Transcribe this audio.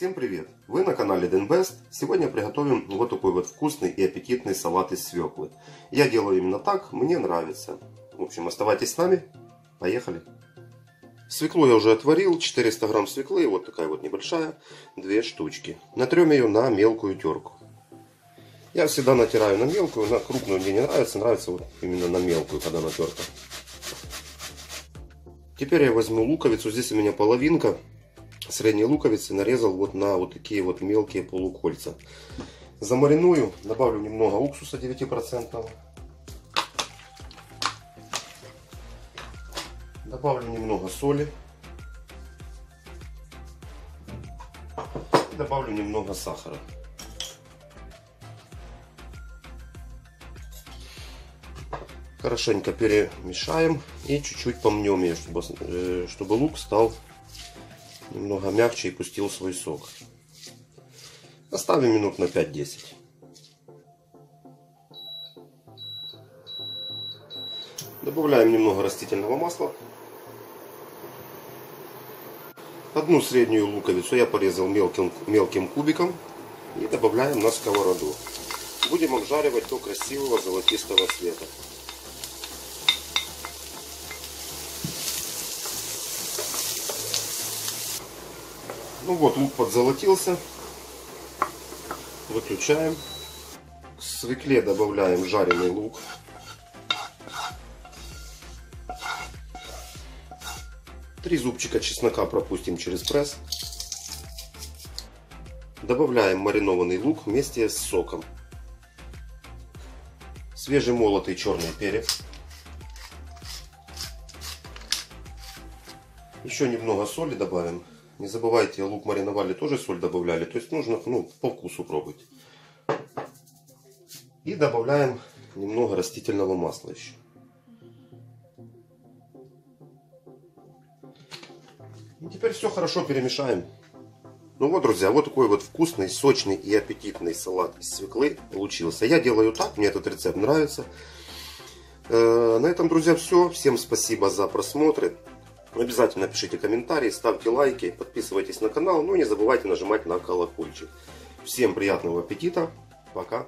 Всем привет! Вы на канале Денбест. Сегодня приготовим вот такой вот вкусный и аппетитный салат из свеклы. Я делаю именно так, мне нравится. В общем, оставайтесь с нами. Поехали! Свеклу я уже отварил, 400 грамм свеклы, вот такая вот небольшая, две штучки. Натрем ее на мелкую терку. Я всегда натираю на мелкую, на крупную мне не нравится, нравится вот именно на мелкую, когда натерта. Теперь я возьму луковицу, здесь у меня половинка, средней луковицы нарезал вот на вот такие вот мелкие полукольца. Замариную, добавлю немного уксуса 9%. Добавлю немного соли. Добавлю немного сахара. Хорошенько перемешаем и чуть-чуть помнем ее, чтобы, э, чтобы лук стал немного мягче и пустил свой сок. Оставим минут на 5-10. Добавляем немного растительного масла. Одну среднюю луковицу я порезал мелким, мелким кубиком и добавляем на сковороду. Будем обжаривать до красивого золотистого цвета. Ну вот, лук подзолотился. Выключаем. К свекле добавляем жареный лук. Три зубчика чеснока пропустим через пресс. Добавляем маринованный лук вместе с соком. Свежемолотый черный перец. Еще немного соли добавим. Не забывайте, лук мариновали, тоже соль добавляли. То есть нужно ну, по вкусу пробовать. И добавляем немного растительного масла еще. И теперь все хорошо перемешаем. Ну вот, друзья, вот такой вот вкусный, сочный и аппетитный салат из свеклы получился. Я делаю так, мне этот рецепт нравится. Э, на этом, друзья, все. Всем спасибо за просмотры. Обязательно пишите комментарии, ставьте лайки, подписывайтесь на канал, ну и не забывайте нажимать на колокольчик. Всем приятного аппетита, пока!